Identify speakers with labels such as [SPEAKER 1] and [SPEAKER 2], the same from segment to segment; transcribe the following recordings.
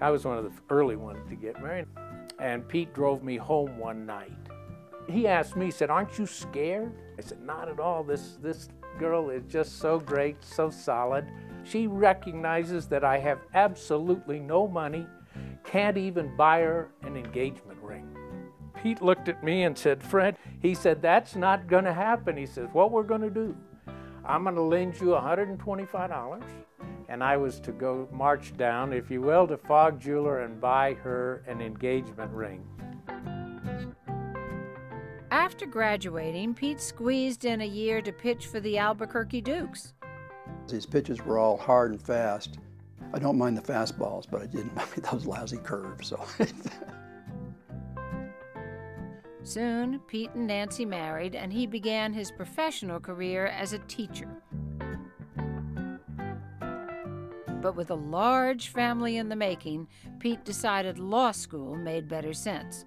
[SPEAKER 1] I was one of the early ones to get married. And Pete drove me home one night. He asked me, he said, Aren't you scared? I said, Not at all. This, this girl is just so great, so solid. She recognizes that I have absolutely no money, can't even buy her an engagement ring. Pete looked at me and said, Fred, he said, That's not going to happen. He says, What we're going to do, I'm going to lend you $125 and I was to go march down, if you will, to Fog Jeweler and buy her an engagement ring.
[SPEAKER 2] After graduating, Pete squeezed in a year to pitch for the Albuquerque Dukes.
[SPEAKER 3] These pitches were all hard and fast. I don't mind the fastballs, but I didn't mind those lousy curves. So.
[SPEAKER 2] Soon, Pete and Nancy married, and he began his professional career as a teacher. But with a large family in the making, Pete decided law school made better sense.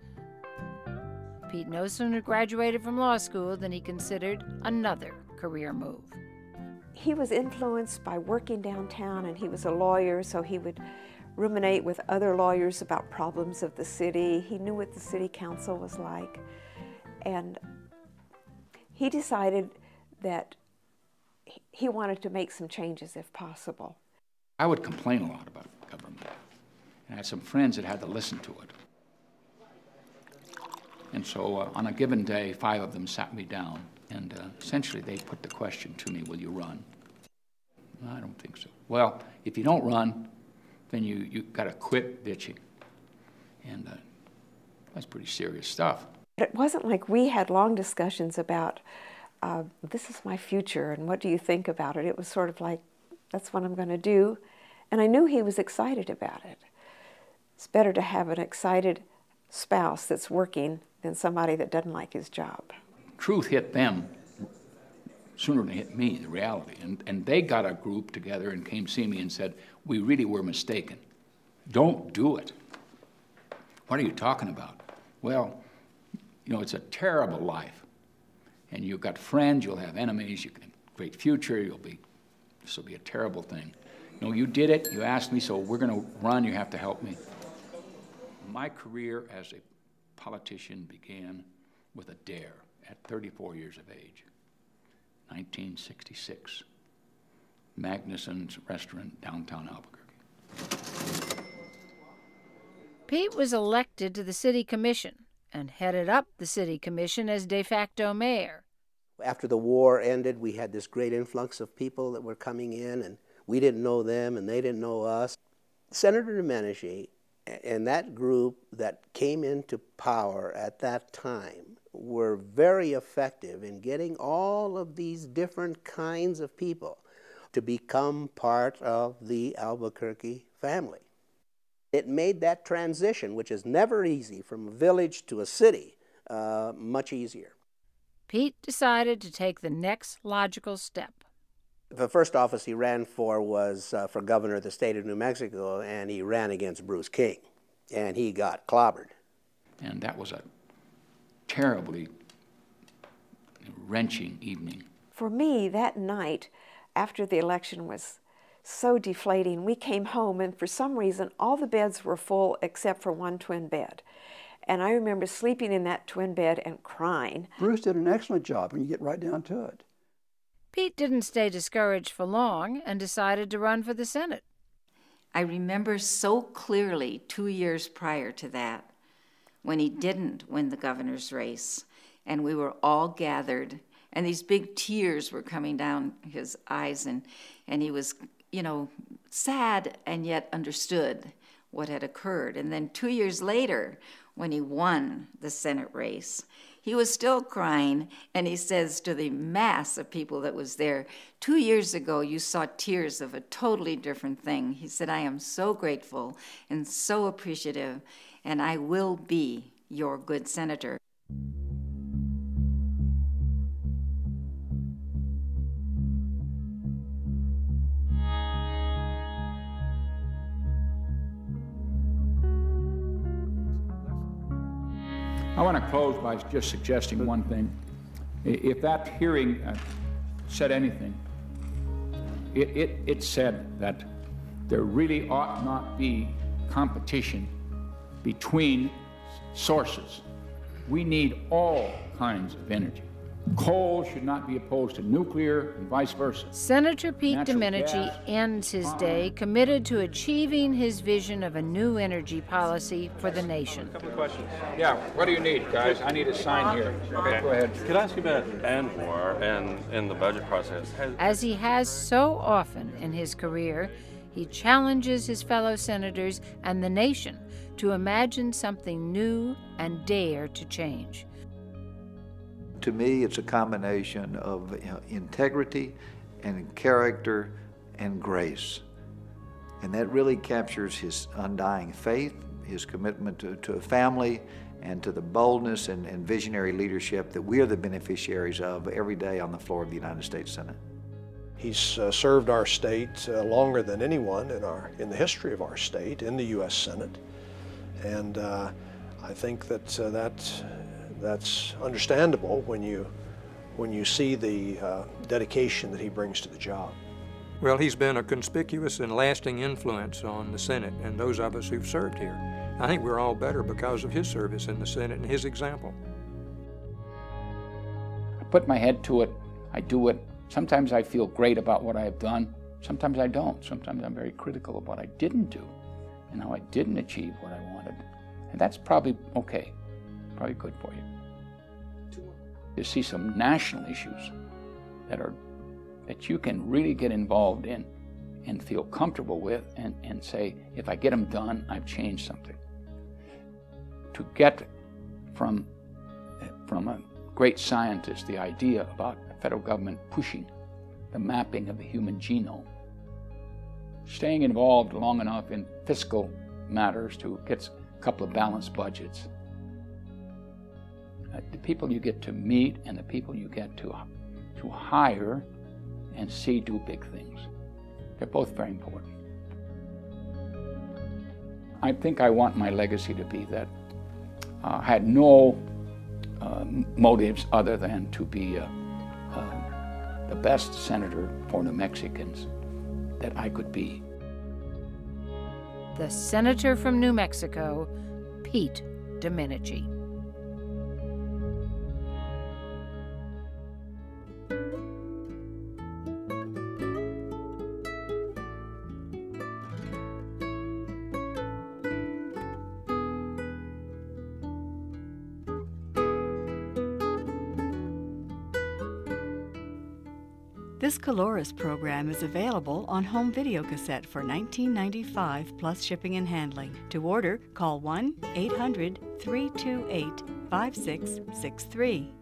[SPEAKER 2] Pete no sooner graduated from law school than he considered another career move.
[SPEAKER 4] He was influenced by working downtown, and he was a lawyer, so he would ruminate with other lawyers about problems of the city. He knew what the city council was like. And he decided that he wanted to make some changes if possible.
[SPEAKER 5] I would complain a lot about government. And I had some friends that had to listen to it. And so uh, on a given day, five of them sat me down, and uh, essentially they put the question to me Will you run? I don't think so. Well, if you don't run, then you, you got to quit bitching. And uh, that's pretty serious stuff.
[SPEAKER 4] It wasn't like we had long discussions about uh, this is my future and what do you think about it. It was sort of like, that's what I'm going to do. And I knew he was excited about it. It's better to have an excited spouse that's working than somebody that doesn't like his job.
[SPEAKER 5] Truth hit them sooner than it hit me, the reality. And, and they got a group together and came see me and said, We really were mistaken. Don't do it. What are you talking about? Well, you know, it's a terrible life. And you've got friends, you'll have enemies, you can have a great future, you'll be, this will be a terrible thing. Know, you did it, you asked me, so we're going to run, you have to help me. My career as a politician began with a dare at 34 years of age, 1966. Magnuson's restaurant, downtown Albuquerque.
[SPEAKER 2] Pete was elected to the city commission and headed up the city commission as de facto mayor.
[SPEAKER 6] After the war ended, we had this great influx of people that were coming in, and we didn't know them, and they didn't know us. Senator Domenici and that group that came into power at that time were very effective in getting all of these different kinds of people to become part of the Albuquerque family. It made that transition, which is never easy, from a village to a city, uh, much easier.
[SPEAKER 2] Pete decided to take the next logical step.
[SPEAKER 6] The first office he ran for was uh, for governor of the state of New Mexico, and he ran against Bruce King, and he got clobbered.
[SPEAKER 5] And that was a terribly wrenching evening.
[SPEAKER 4] For me, that night after the election was so deflating. We came home, and for some reason, all the beds were full except for one twin bed. And I remember sleeping in that twin bed and crying.
[SPEAKER 3] Bruce did an excellent job when you get right down to it.
[SPEAKER 2] Pete didn't stay discouraged for long and decided to run for the Senate.
[SPEAKER 7] I remember so clearly two years prior to that when he didn't win the governor's race, and we were all gathered, and these big tears were coming down his eyes, and, and he was, you know, sad and yet understood what had occurred. And then two years later, when he won the Senate race, he was still crying, and he says to the mass of people that was there, Two years ago, you saw tears of a totally different thing. He said, I am so grateful and so appreciative, and I will be your good senator.
[SPEAKER 5] Close by just suggesting one thing. If that hearing uh, said anything, it, it, it said that there really ought not be competition between sources. We need all kinds of energy. Coal should not be opposed to nuclear and vice versa.
[SPEAKER 2] Senator Pete
[SPEAKER 5] Natural
[SPEAKER 2] Domenici
[SPEAKER 5] gas,
[SPEAKER 2] ends his day committed to achieving his vision of a new energy policy for the nation.
[SPEAKER 5] Yeah, what do you need, guys? I need a sign here. Okay, go ahead.
[SPEAKER 8] Could I ask you about ANWR and in the budget process? Has,
[SPEAKER 2] As he has so often in his career, he challenges his fellow senators and the nation to imagine something new and dare to change.
[SPEAKER 9] To me, it's a combination of integrity and character and grace. And that really captures his undying faith, his commitment to, to a family, and to the boldness and, and visionary leadership that we are the beneficiaries of every day on the floor of the United States Senate.
[SPEAKER 10] He's uh, served our state uh, longer than anyone in, our, in the history of our state in the U.S. Senate. And uh, I think that, uh, that that's understandable when you, when you see the uh, dedication that he brings to the job.
[SPEAKER 11] Well, he's been a conspicuous and lasting influence on the Senate and those of us who've served here. I think we're all better because of his service in the Senate and his example.
[SPEAKER 5] I put my head to it. I do it. Sometimes I feel great about what I have done. Sometimes I don't. Sometimes I'm very critical of what I didn't do and how I didn't achieve what I wanted. And that's probably okay, probably good for you. You see some national issues that are that you can really get involved in and feel comfortable with and, and say, if I get them done, I've changed something. To get from, from a great scientist the idea about the federal government pushing the mapping of the human genome, staying involved long enough in fiscal matters to get a couple of balanced budgets. Uh, the people you get to meet and the people you get to, to hire and see do big things. They're both very important. I think I want my legacy to be that I uh, had no uh, motives other than to be uh, uh, the best senator for New Mexicans that I could be.
[SPEAKER 2] The senator from New Mexico, Pete Domenici.
[SPEAKER 12] This Colores program is available on home video cassette for $19.95 plus shipping and handling. To order, call 1 800 328 5663.